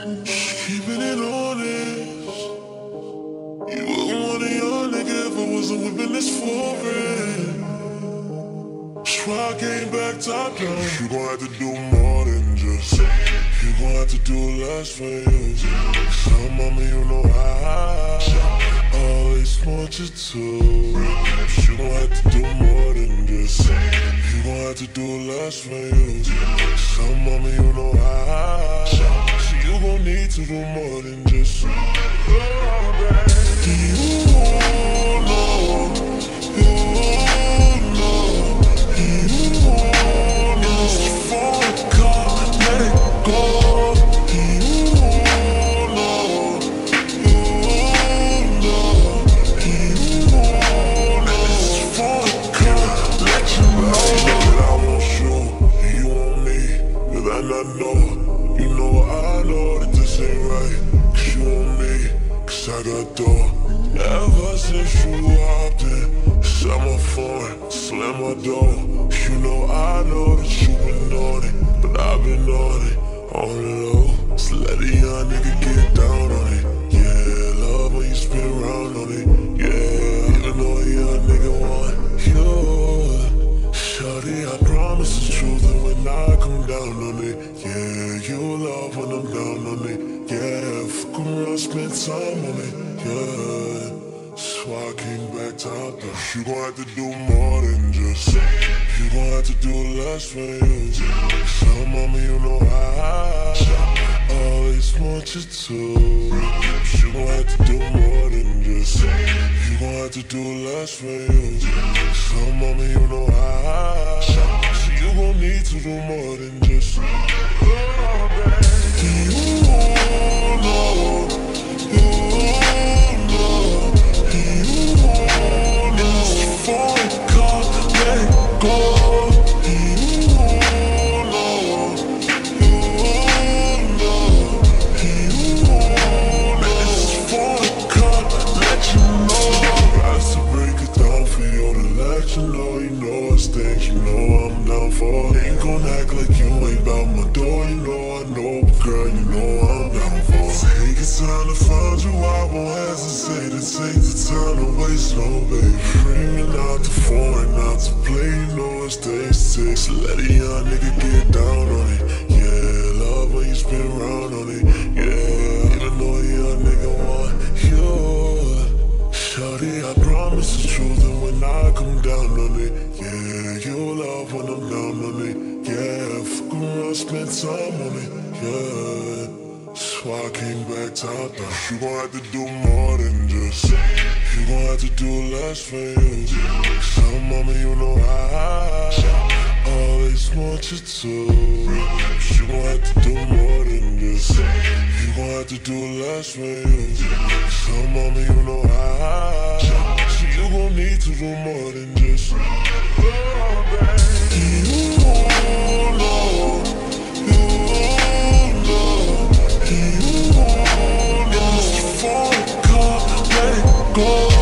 Keeping it honest. You wouldn't want a young nigga if I wasn't whipping this foreign. That's why I came back top down. You gon' have to do more than just. You gon' have to do less for you. Some mommy you know I always want you to. You gon' have to do more than just. You gon' have to do less for you. Some mommy to more than just. You wanna? You wanna? You car, let it go. Know I know, you know I know ain't right. Cause you want me, cause I got door. Ever since you hopped in, set my phone, slam my door. You know I know that you been on it, but I've been on it, on the low. So let a young nigga get down on it. Yeah, love when you spin around on it. Yeah, even though a young nigga want you. Shawty, I promise the truth, and when I come down on it, spend time on it, yeah. So I came back down. You gon' have to do more than just. You gon' have to do less for you. Some mama, you know I always want you to. You gon' have to do more than just. You gon' have to do less for you. Some mama, you know I. So you gon' need to do more than just. You know I know, girl, you know I'm down for. Take your time to find you. I won't hesitate to take the time to waste no baby. Bringing out the foreign, not to play. You know it's day six. Let a young nigga get down on it. Yeah, love when you spin around on it. Yeah, even though a young nigga want you. Shawty, I promise the truth, and when I come down spend time on it, yeah. So I came back top down. You gon' have to do more than just. You gon' have to do less for you. Some mama, you know I always want you to. You gon' have to do more than just. You gon' have to do less for you. Some mama, you know I. You gon' need to do more than. cold